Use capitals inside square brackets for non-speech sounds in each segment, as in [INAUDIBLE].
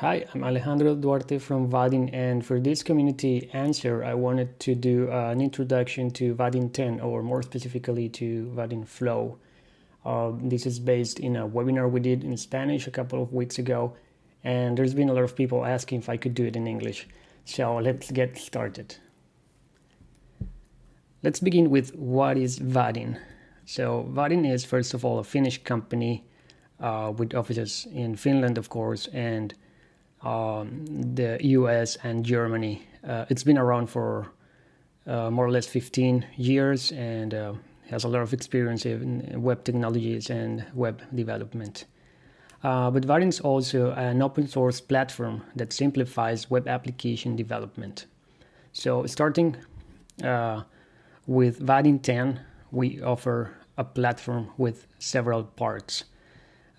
Hi, I'm Alejandro Duarte from Vaadin, and for this community answer, I wanted to do an introduction to Vaadin 10, or more specifically to Vaadin Flow. Uh, this is based in a webinar we did in Spanish a couple of weeks ago, and there's been a lot of people asking if I could do it in English. So let's get started. Let's begin with what is Vaadin. So Vaadin is first of all a Finnish company uh, with offices in Finland, of course, and um, the US and Germany. Uh, it's been around for uh, more or less 15 years and uh, has a lot of experience in web technologies and web development. Uh, but Vaadin is also an open source platform that simplifies web application development. So, starting uh, with Vaadin 10, we offer a platform with several parts.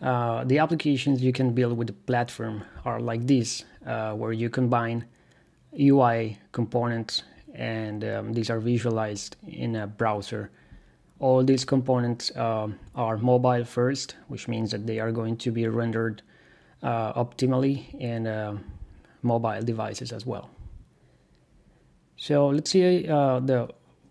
Uh, the applications you can build with the platform are like this, uh, where you combine UI components and um, these are visualized in a browser. All these components uh, are mobile first, which means that they are going to be rendered uh, optimally in uh, mobile devices as well. So let's see the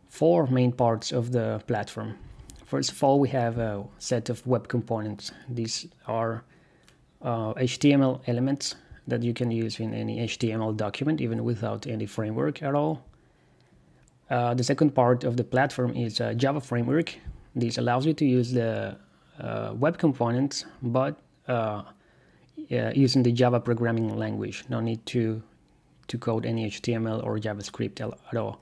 four main parts of the platform. First of all, we have a set of web components. These are uh, HTML elements that you can use in any HTML document, even without any framework at all. Uh, the second part of the platform is a Java framework. This allows you to use the uh, web components, but uh, using the Java programming language. No need to to code any HTML or JavaScript at all.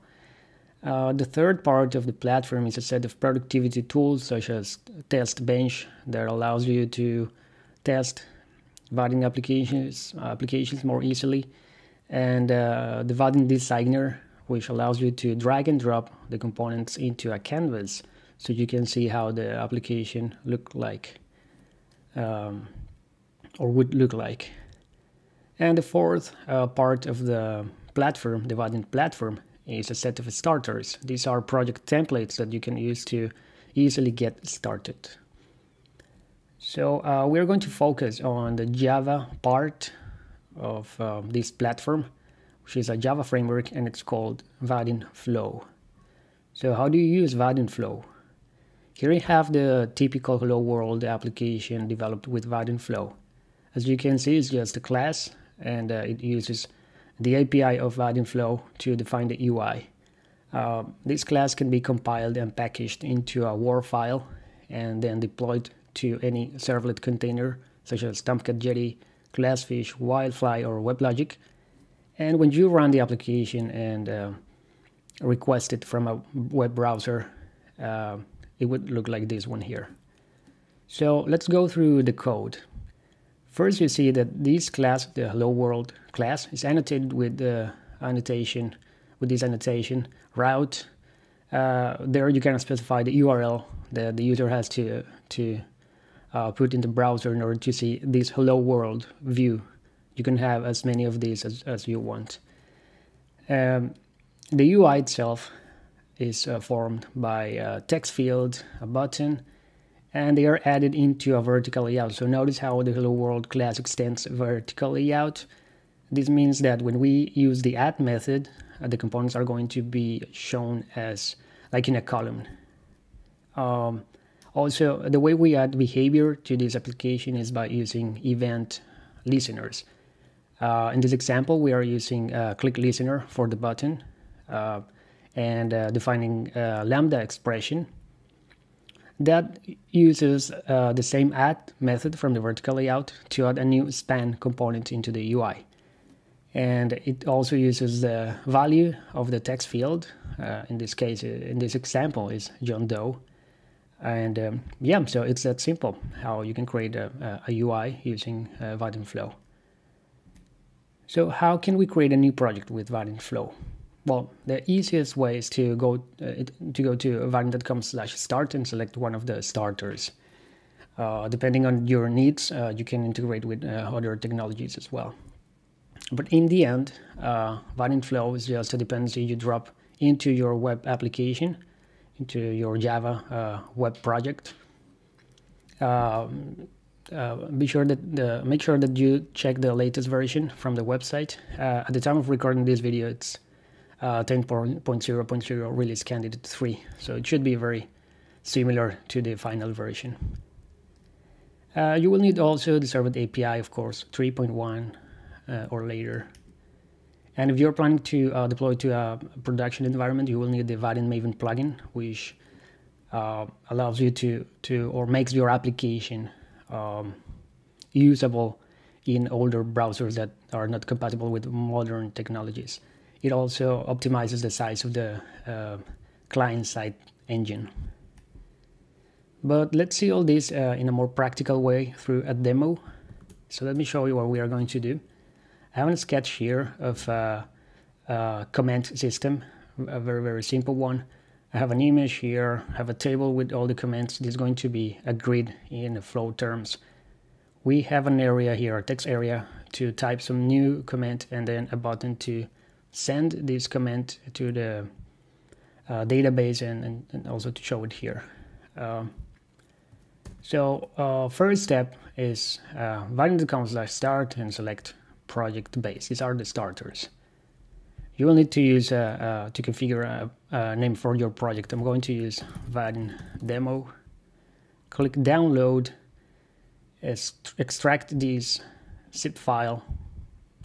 Uh, the third part of the platform is a set of productivity tools such as Test Bench that allows you to test Vaadin applications applications more easily, and uh, the Vaadin Designer, which allows you to drag and drop the components into a canvas, so you can see how the application look like, um, or would look like. And the fourth uh, part of the platform, the Vaadin platform, is a set of starters. These are project templates that you can use to easily get started. So uh, we're going to focus on the Java part of uh, this platform, which is a Java framework and it's called Vaadin Flow. So how do you use Vaadin Flow? Here you have the typical Hello World application developed with Vaadin Flow. As you can see, it's just a class and uh, it uses the API of Vaadin Flow to define the UI. Uh, this class can be compiled and packaged into a WAR file and then deployed to any servlet container such as Tomcat Jetty, Glassfish, Wildfly, or WebLogic. And when you run the application and uh, request it from a web browser, uh, it would look like this one here. So let's go through the code. First, you see that this class, the hello world class, is annotated with the annotation, with this annotation route. Uh, there you can specify the URL that the user has to to uh, put in the browser in order to see this hello world view. You can have as many of these as, as you want. Um, the UI itself is uh, formed by a text field, a button, and they are added into a vertical layout. So notice how the Hello World class extends vertical layout. This means that when we use the add method, uh, the components are going to be shown as like in a column. Um, also, the way we add behavior to this application is by using event listeners. Uh, in this example, we are using a click listener for the button uh, and uh, defining a lambda expression that uses uh, the same add method from the vertical layout to add a new span component into the UI. And it also uses the value of the text field. Uh, in this case, uh, in this example, is John Doe. And um, yeah, so it's that simple how you can create a, a UI using uh, Vaadin Flow. So how can we create a new project with Vaadin Flow? Well, the easiest way is to go uh, to go to vaadin.com slash start and select one of the starters. Uh, depending on your needs, uh, you can integrate with uh, other technologies as well. But in the end, uh, Flow is just a dependency you drop into your web application, into your Java uh, web project. Um, uh, be sure that the, make sure that you check the latest version from the website. Uh, at the time of recording this video, it's uh, 10.0.0 release candidate 3, so it should be very similar to the final version. Uh, you will need also the Servlet API, of course, 3.1 uh, or later. And if you're planning to uh, deploy to a production environment, you will need the Vaadin Maven plugin, which uh, allows you to, to or makes your application um, usable in older browsers that are not compatible with modern technologies. It also optimizes the size of the uh, client-side engine. But let's see all this uh, in a more practical way through a demo. So let me show you what we are going to do. I have a sketch here of a, a comment system, a very, very simple one. I have an image here, I have a table with all the comments. This is going to be a grid in flow terms. We have an area here, a text area, to type some new comment and then a button to send this comment to the uh, database and, and, and, also to show it here. Um, so uh, first step is uh, vaadin.com slash start and select project base. These are the starters. You will need to use uh, uh, to configure a, a, name for your project. I'm going to use Vaadin demo. Click download, extract this zip file,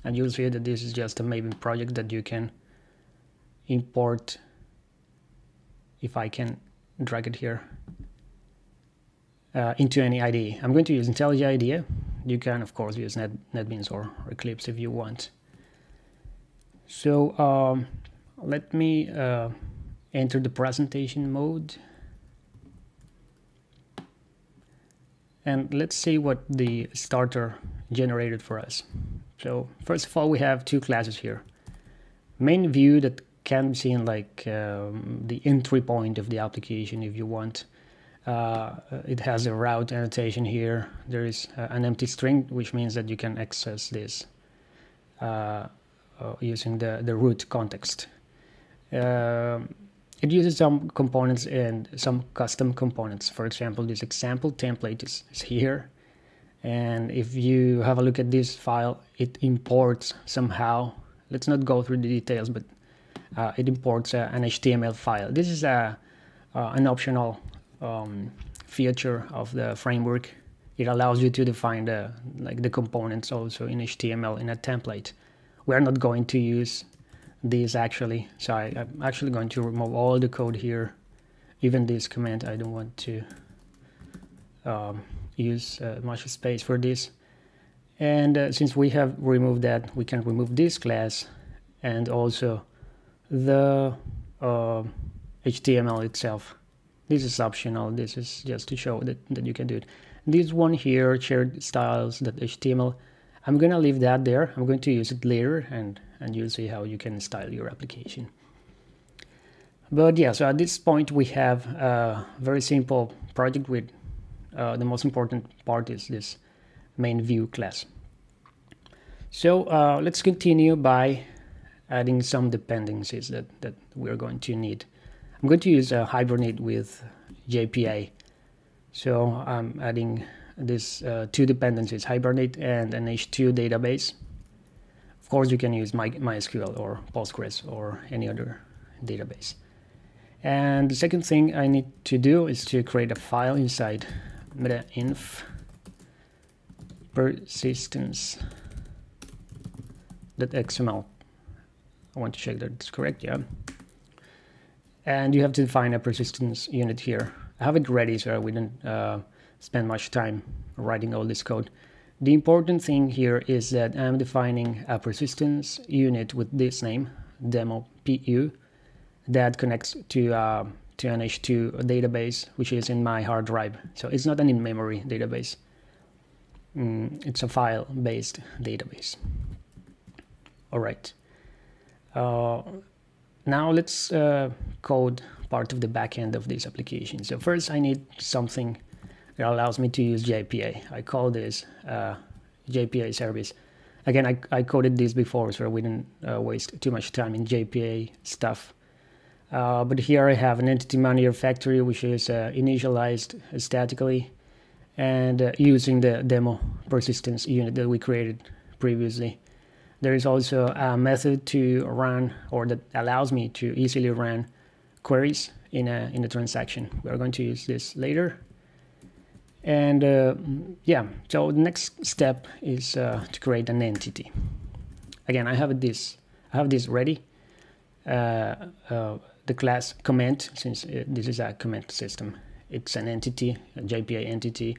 and you'll see that this is just a Maven project that you can import if I can drag it here uh, into any IDE. I'm going to use IntelliJ IDEA you can of course use Net, NetBeans or Eclipse if you want. So um, let me uh, enter the presentation mode. And let's see what the starter generated for us. So first of all, we have two classes here. Main view that can be seen like um, the entry point of the application if you want uh, it has a route annotation here. There is uh, an empty string, which means that you can access this uh, uh using the, the root context. Um, it uses some components and some custom components. For example, this example template is, is here. And if you have a look at this file, it imports somehow. Let's not go through the details, but uh, it imports uh, an HTML file. This is a, an optional um, feature of the framework. It allows you to define the like the components also in HTML in a template. We're not going to use these actually, so I, am actually going to remove all the code here. Even this command, I don't want to um, use uh, much space for this. And uh, since we have removed that, we can remove this class and also the uh, HTML itself. This is optional. This is just to show that, that you can do it. This one here, shared styles.html, I'm going to leave that there. I'm going to use it later and, and you'll see how you can style your application. But yeah, so at this point we have a very simple project with uh, the most important part is this main view class. So uh, let's continue by adding some dependencies that, that we're going to need. I'm going to use a Hibernate with JPA. So I'm adding these uh, two dependencies, Hibernate and an H2 database. Of course, you can use My, MySQL or Postgres or any other database. And the second thing I need to do is to create a file inside metainf persistence.xml. I want to check that it's correct, yeah and you have to define a persistence unit here. I have it ready so we didn't uh, spend much time writing all this code. The important thing here is that I'm defining a persistence unit with this name, demo pu, that connects to, uh, to an H2 database, which is in my hard drive. So it's not an in-memory database. Mm, it's a file-based database. All right. Uh, now let's uh, code part of the backend of this application. So first I need something that allows me to use JPA. I call this uh, JPA service. Again, I, I, coded this before, so we didn't uh, waste too much time in JPA stuff. Uh, but here I have an entity manager factory, which is uh, initialized statically. and uh, using the demo persistence unit that we created previously. There is also a method to run or that allows me to easily run queries in a in a transaction. We are going to use this later. And uh, yeah, so the next step is uh, to create an entity. Again, I have this I have this ready. Uh, uh the class comment, since uh, this is a comment system, it's an entity, a JPA entity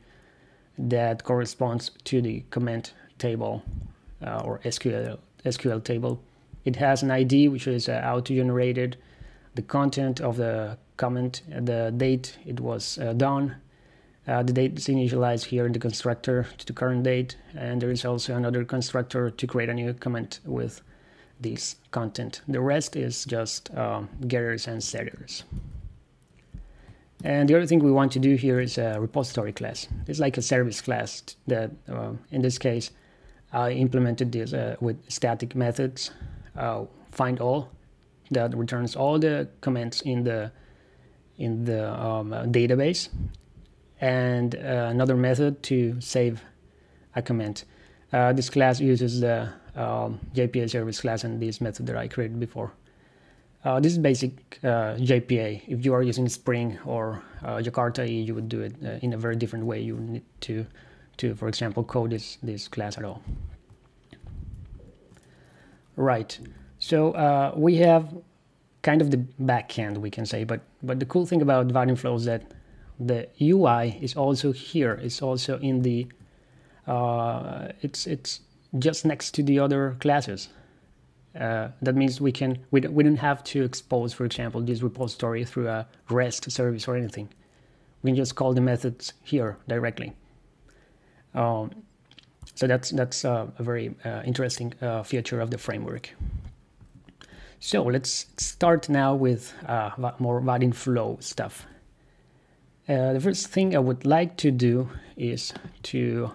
that corresponds to the comment table uh, or SQL SQL table. It has an ID which is uh, auto-generated, the content of the comment, the date it was uh, done. Uh, the date is initialized here in the constructor to the current date, and there is also another constructor to create a new comment with this content. The rest is just um, getters and setters. And the other thing we want to do here is a repository class. It's like a service class that, uh, in this case, I implemented this uh, with static methods, uh, find all, that returns all the comments in the in the um, database, and uh, another method to save a comment. Uh, this class uses the um, JPA service class and this method that I created before. Uh, this is basic uh, JPA. If you are using Spring or uh, Jakarta you would do it uh, in a very different way. You need to, to for example, code this, this class at all. Right. So uh, we have kind of the backend, we can say, but but the cool thing about Vaadin Flow is that the UI is also here. It's also in the uh, it's it's just next to the other classes. Uh, that means we can we, we don't have to expose, for example, this repository through a REST service or anything. We can just call the methods here directly. Um, so that's that's uh, a very uh, interesting uh, feature of the framework. So let's start now with uh, more Vaadin Flow stuff. The first thing I would like to do is to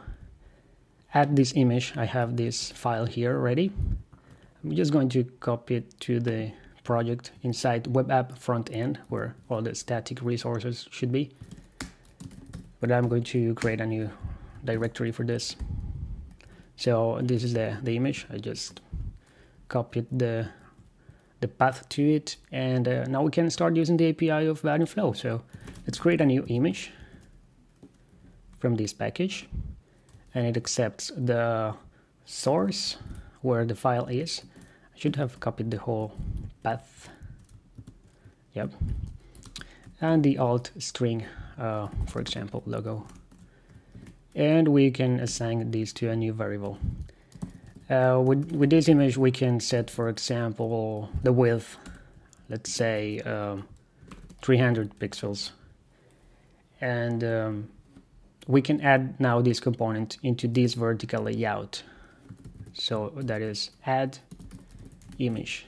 add this image. I have this file here ready. I'm just going to copy it to the project inside web app front end where all the static resources should be. But I'm going to create a new directory for this. So this is the, the image. I just copied the the path to it and uh, now we can start using the API of Flow. So let's create a new image from this package and it accepts the source where the file is I should have copied the whole path. Yep. And the alt string, uh, for example, logo. And we can assign these to a new variable. Uh, with, with this image, we can set, for example, the width, let's say um, 300 pixels. And um, we can add now this component into this vertical layout. So that is add image.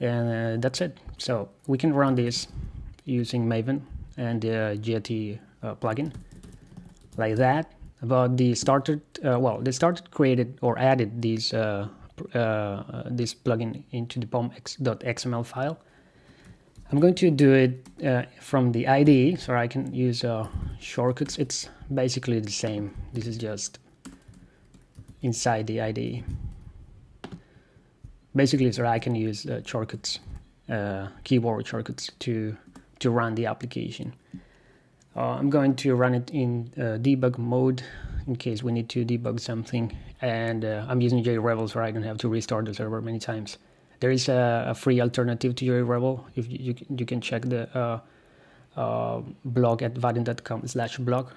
And uh, that's it. So we can run this using Maven and the uh, Jetty uh, plugin like that. But the started, uh, well, they started created or added these uh, uh, this plugin into the pom.xml file. I'm going to do it from the IDE, so I can use shortcuts. It's basically the same. This is just inside the IDE basically so I can use uh, shortcuts, uh, keyboard shortcuts to to run the application. Uh, I'm going to run it in uh, debug mode in case we need to debug something, and uh, I'm using JRebel so I don't have to restart the server many times. There is a, a free alternative to JRebel. If you, you, you can check the uh, blog at vaadin.com/blog.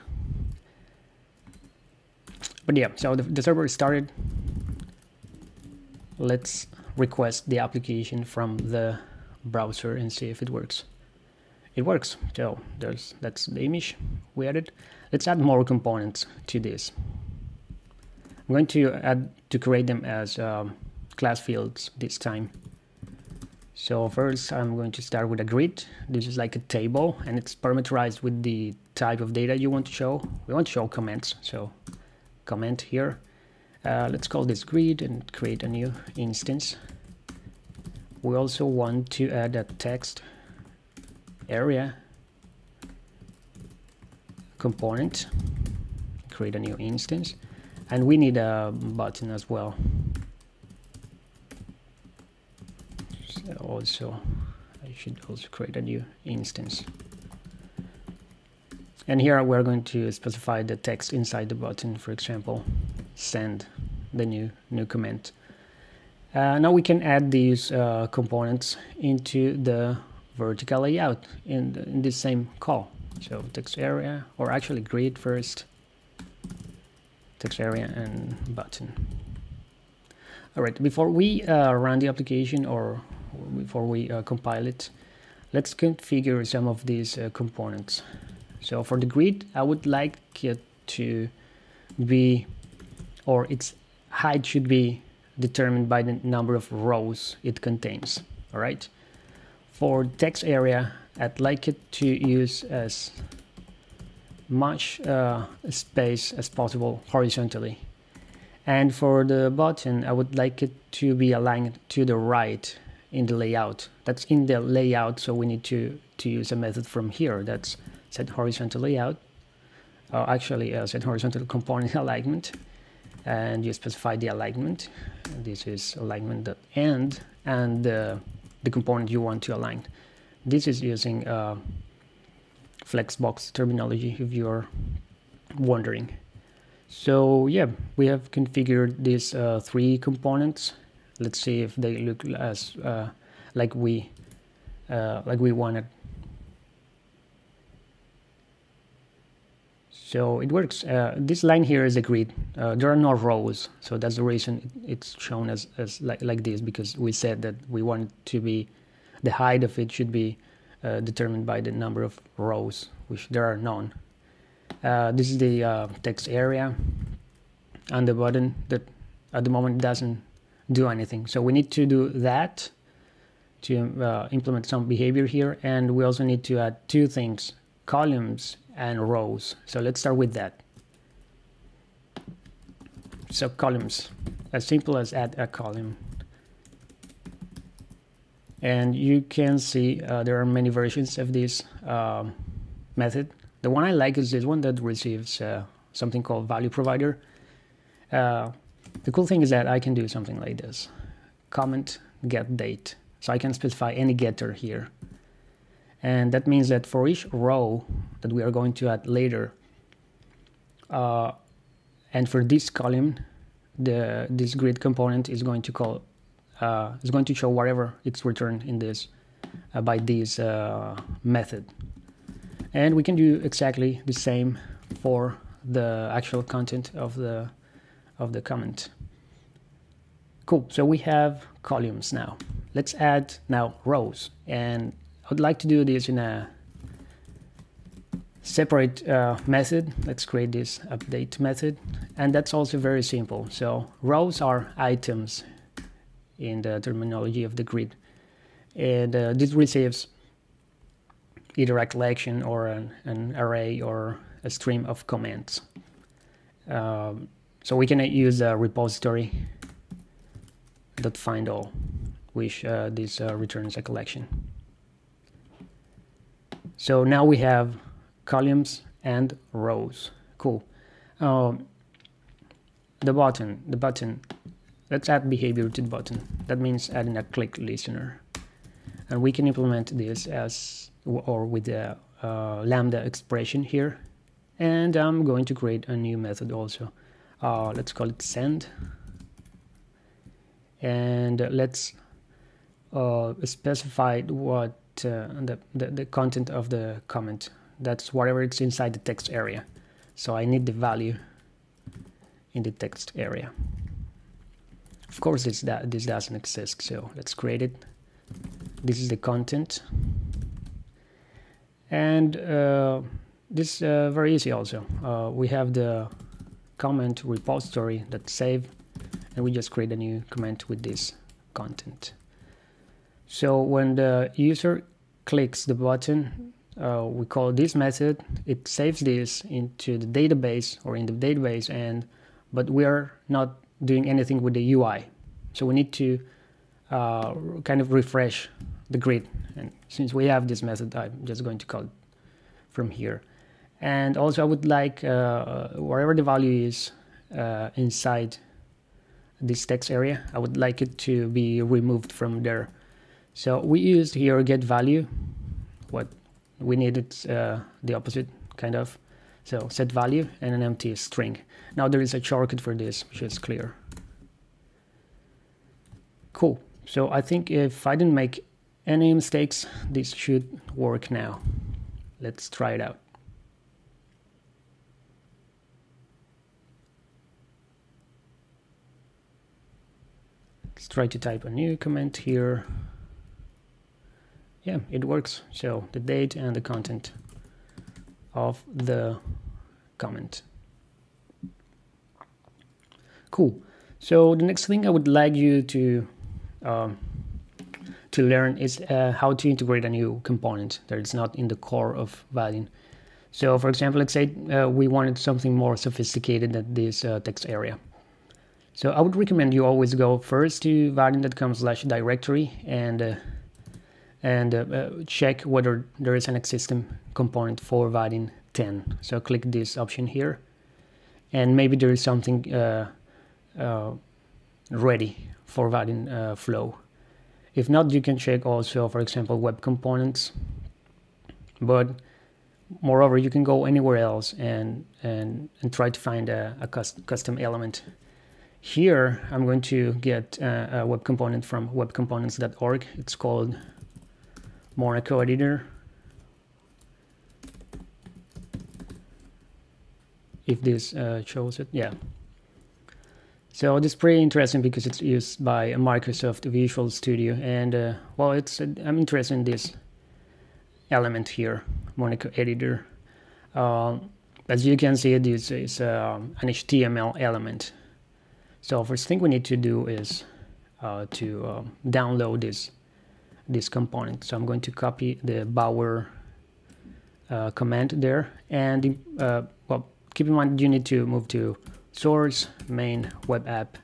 But yeah, so the, the server is started. Let's request the application from the browser and see if it works. It works, so there's that's the image we added. Let's add more components to this. I'm going to add to create them as um, class fields this time. So first I'm going to start with a grid. This is like a table and it's parameterized with the type of data you want to show. We want to show comments, so comment here. Uh, let's call this grid and create a new instance. We also want to add a text area component create a new instance and we need a button as well so also I should also create a new instance and here we're going to specify the text inside the button for example send the new new comment uh, now we can add these uh, components into the vertical layout in, the, in this same call. So text area, or actually grid first, text area and button. All right, before we uh, run the application or before we uh, compile it, let's configure some of these uh, components. So for the grid, I would like it to be, or its height should be determined by the number of rows it contains. All right. For text area, I'd like it to use as much uh, space as possible horizontally. And for the button, I would like it to be aligned to the right in the layout. That's in the layout, so we need to, to use a method from here. That's set horizontal layout. Uh, actually, uh, set horizontal component [LAUGHS] alignment and you specify the alignment this is alignment end and uh, the component you want to align this is using uh, flexbox terminology if you're wondering so yeah we have configured these uh, three components let's see if they look as uh, like we uh, like we wanted So it works. Uh, this line here is a grid. Uh, there are no rows, so that's the reason it's shown as, as like, like this because we said that we want to be, the height of it should be uh, determined by the number of rows, which there are none. Uh, this is the text area and the button that at the moment doesn't do anything. So we need to do that to uh, implement some behavior here and we also need to add two things, columns and rows. So let's start with that. So columns, as simple as add a column. And you can see uh, there are many versions of this uh, method. The one I like is this one that receives uh, something called value provider. Uh, the cool thing is that I can do something like this. Comment get date. So I can specify any getter here. And that means that for each row that we are going to add later, uh, and for this column, the this grid component is going to call uh, is going to show whatever it's returned in this uh, by this uh, method. And we can do exactly the same for the actual content of the of the comment. Cool. So we have columns now. Let's add now rows and I would like to do this in a separate uh, method. Let's create this update method. And that's also very simple. So rows are items in the terminology of the grid. And uh, this receives either a collection or an, an, array or a stream of commands. Um, so we can use a repository dot find all, which uh, this uh, returns a collection. So now we have columns and rows. Cool. Um, the button, the button. Let's add behavior to the button. That means adding a click listener. And we can implement this as or with the uh, lambda expression here. And I'm going to create a new method also. Uh, let's call it send. And let's uh, specify what uh, the, the, the content of the comment. That's whatever it's inside the text area. So I need the value in the text area. Of course, this, that, this doesn't exist, so let's create it. This is the content. And uh, this is uh, very easy also. Uh, we have the comment repository that save, and we just create a new comment with this content. So when the user clicks the button, uh, we call this method, it saves this into the database or in the database, and but we are not doing anything with the UI. So we need to uh, kind of refresh the grid. And since we have this method, I'm just going to call it from here. And also I would like uh, wherever the value is uh, inside this text area I would like it to be removed from there. So we used here get value what we needed uh, the opposite kind of. So set value and an empty string. Now there is a shortcut for this which is clear. Cool. So I think if I didn't make any mistakes this should work now. Let's try it out let's try to type a new comment here yeah it works so the date and the content of the comment cool so the next thing I would like you to um, to learn is uh, how to integrate a new component that is not in the core of Vaadin. So for example, let's say uh, we wanted something more sophisticated than this uh, text area. So I would recommend you always go first to vaadin.com slash directory and uh, and uh, uh, check whether there is an existing component for Vaadin 10. So click this option here and maybe there is something ready for Vaadin flow. If not, you can check also, for example, web components. But moreover, you can go anywhere else and and and try to find a, a custom element. Here, I'm going to get a, a web component from webcomponents.org. It's called Monaco Editor. If this uh, shows it, yeah. So it's pretty interesting because it's used by Microsoft Visual Studio, and uh, well, it's uh, I'm interested in this element here, Monaco Editor. Uh, as you can see, this is um, an HTML element. So first thing we need to do is uh, to um, download this this component. So I'm going to copy the Bower uh, command there, and uh, well, keep in mind you need to move to source main web app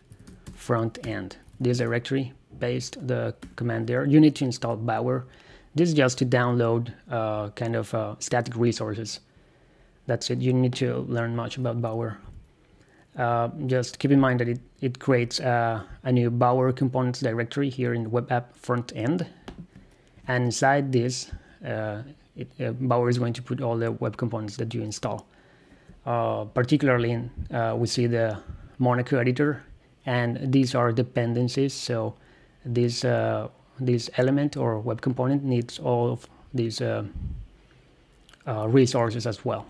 front end. This directory paste the command there. You need to install bower. This is just to download uh, kind of uh, static resources. That's it. You need to learn much about bower uh, just keep in mind that it, it creates uh, a new bower components directory here in the web app front end. And inside this uh, it, uh, bower is going to put all the web components that you install. Uh, particularly uh, we see the Monaco editor and these are dependencies. So this this element or web component needs all of these resources as well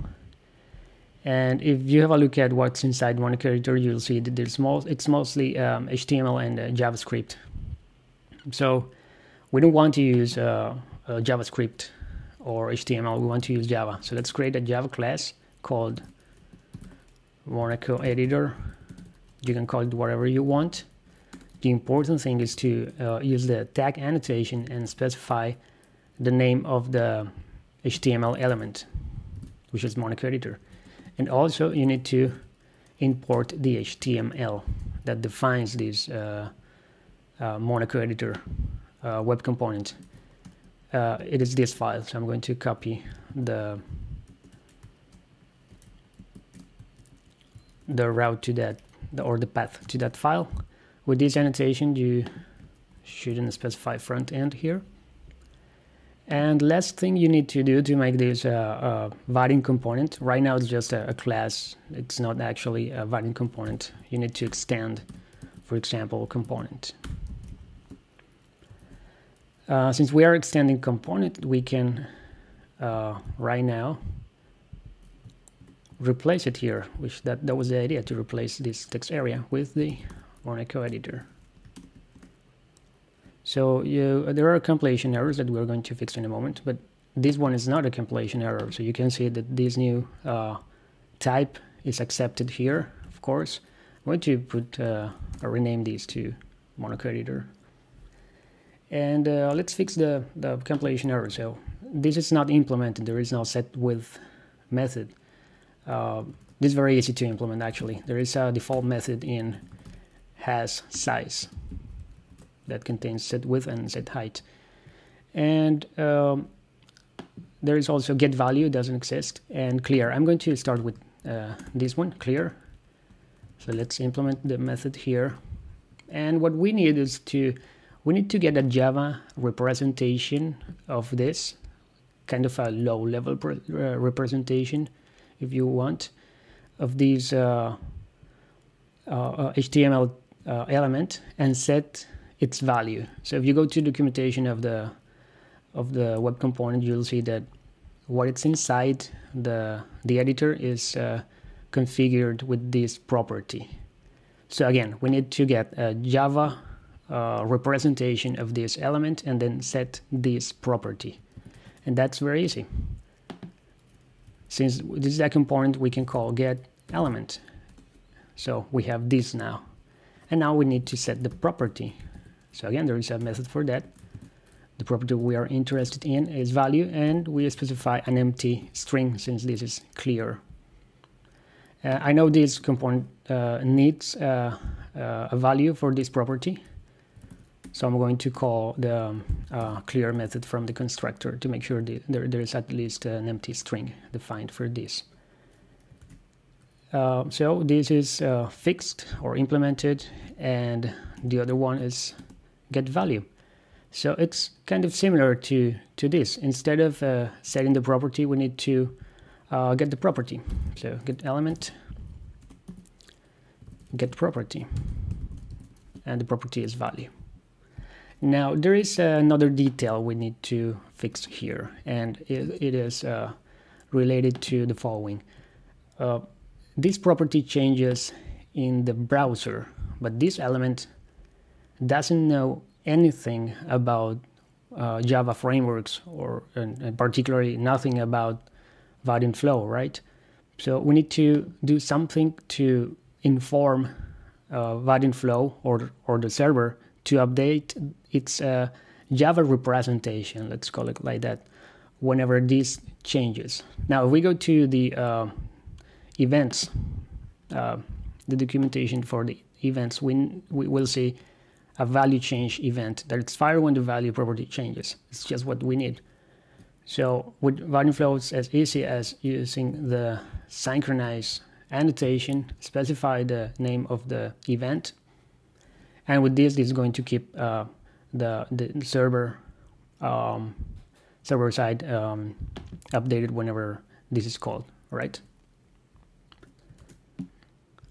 and if you have a look at what's inside Monaco editor you'll see that there's most it's mostly um, HTML and JavaScript so we don't want to use JavaScript or HTML we want to use Java so let's create a Java class called Monaco editor. You can call it whatever you want. The important thing is to uh, use the tag annotation and specify the name of the HTML element, which is Monaco editor. And also you need to import the HTML that defines this uh, uh, Monaco editor uh, web component. Uh, it is this file, so I'm going to copy the the route to that or the path to that file. With this annotation, you shouldn't specify front end here. And last thing you need to do to make this uh, a Vaadin component, right now it's just a, a, class, it's not actually a Vaadin component. You need to extend, for example, component. Uh, since we are extending component, we can uh, right now replace it here, which that, that was the idea, to replace this text area with the Monaco editor. So you, there are compilation errors that we're going to fix in a moment, but this one is not a compilation error. So you can see that this new uh, type is accepted here, of course. I'm going to put uh, rename these to Monaco editor. And uh, let's fix the, the compilation error. So this is not implemented. There is no set with method. Uh, this is very easy to implement actually. There is a default method in has size that contains set width and set height. And um, there is also get value doesn't exist and clear. I'm going to start with uh, this one, clear. So let's implement the method here. And what we need is to, we need to get a Java representation of this, kind of a low level uh, representation, if you want, of these uh, HTML uh, uh, element and set its value. So if you go to documentation of the of the web component, you'll see that what it's inside the, the editor is uh, configured with this property. So again, we need to get a Java uh, representation of this element and then set this property. And that's very easy. Since this is a component, we can call get element. So we have this now. And now we need to set the property. So again, there is a method for that the property we are interested in is value and we specify an empty string since this is clear. Uh, I know this component uh, needs uh, uh a value for this property so I'm going to call the uh, clear method from the constructor to make sure that there, there is at least an empty string defined for this. Uh, so this is fixed or implemented and the other one is get value. So it's kind of similar to, to this. Instead of uh, setting the property, we need to uh, get the property. So get element, get property, and the property is value. Now there is another detail we need to fix here, and it, it is uh, related to the following. Uh, this property changes in the browser, but this element doesn't know anything about uh, Java frameworks or and, and particularly nothing about Vaadin Flow, right? So we need to do something to inform uh, Vaadin Flow or, or the server to update its uh, Java representation, let's call it like that, whenever this changes. Now, if we go to the uh, events, uh, the documentation for the events, we, we will see a value change event that it's fired when the value property changes. It's just what we need. So with Vaadin Flow, it's as easy as using the synchronize annotation, specify the name of the event. And with this, is going to keep uh, the, the server um, server side um, updated whenever this is called, right?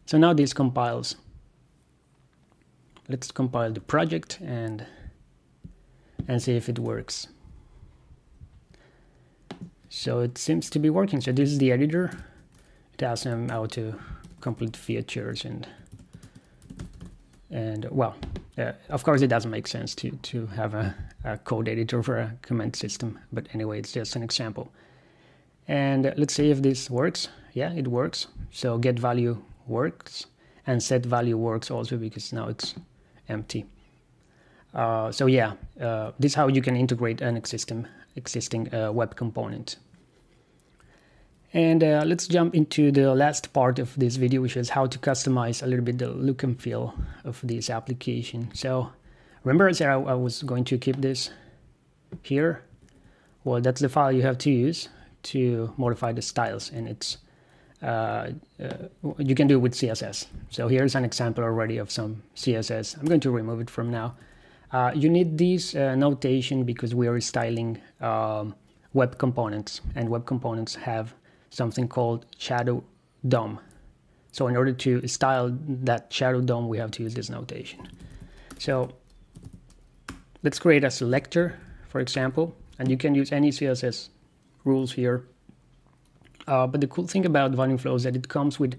So now this compiles let's compile the project and and see if it works. So it seems to be working. So this is the editor. It asks them how to complete features and and well uh, of course it doesn't make sense to to have a, a, code editor for a command system. But anyway it's just an example. And let's see if this works. Yeah it works. So get value works and set value works also because now it's empty. Uh, so yeah, uh, this is how you can integrate an existing existing uh, web component. And uh, let's jump into the last part of this video, which is how to customize a little bit the look and feel of this application. So remember I said I, I was going to keep this here. Well, that's the file you have to use to modify the styles and it's uh, uh, you can do with CSS. So here's an example already of some CSS. I'm going to remove it from now. Uh, you need this notation because we are styling um, web components and web components have something called shadow DOM. So in order to style that shadow DOM, we have to use this notation. So let's create a selector, for example, and you can use any CSS rules here uh, but the cool thing about Vaadin Flow is that it comes with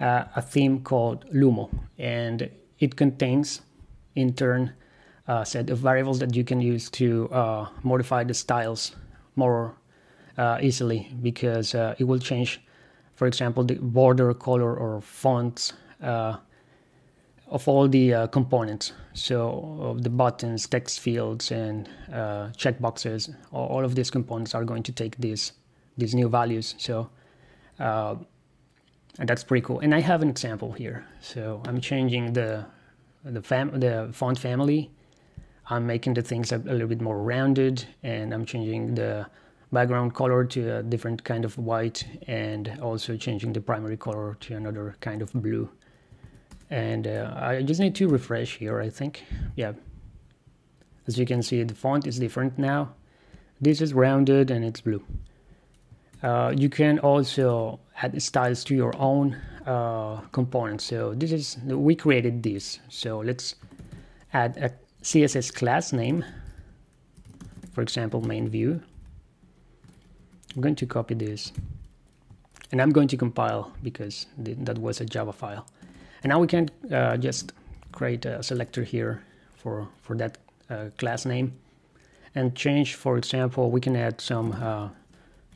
uh, a theme called Lumo, and it contains, in turn, a set of variables that you can use to uh, modify the styles more uh, easily because uh, it will change, for example, the border color or fonts uh, of all the components. So of the buttons, text fields, and checkboxes, all of these components are going to take this these new values. So uh, and that's pretty cool. And I have an example here. So I'm changing the the fam the font family. I'm making the things a, a little bit more rounded, and I'm changing the background color to a different kind of white and also changing the primary color to another kind of blue and uh, I just need to refresh here I think yeah as you can see the font is different now this is rounded and it's blue uh, you can also add styles to your own uh, components. So this is we created this. So let's add a CSS class name for example main view. I'm going to copy this. And I'm going to compile because that was a Java file. And now we can uh, just create a selector here for, for that uh, class name and change, for example, we can add some uh,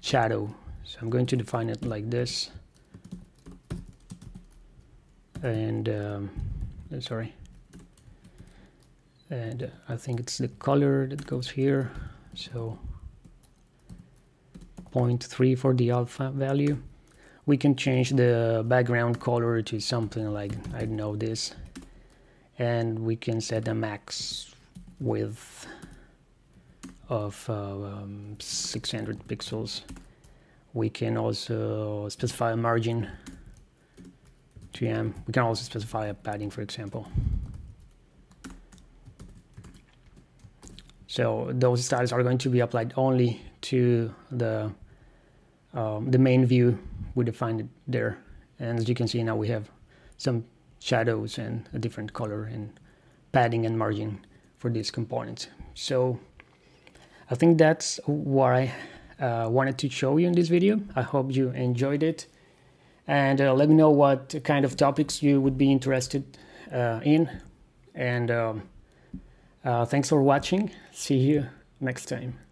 shadow. So I'm going to define it like this. And, um, uh, sorry. And I think it's the color that goes here. So 0.3 for the alpha value. We can change the background color to something like, I know this. And we can set a max width of um, 600 pixels. We can also specify a margin to m. We can also specify a padding, for example. So those styles are going to be applied only to the um, the main view we defined there and as you can see now we have some shadows and a different color and padding and margin for these components so I think that's what I uh, wanted to show you in this video. I hope you enjoyed it. And uh, let me know what kind of topics you would be interested uh, in. And um, uh, thanks for watching. See you next time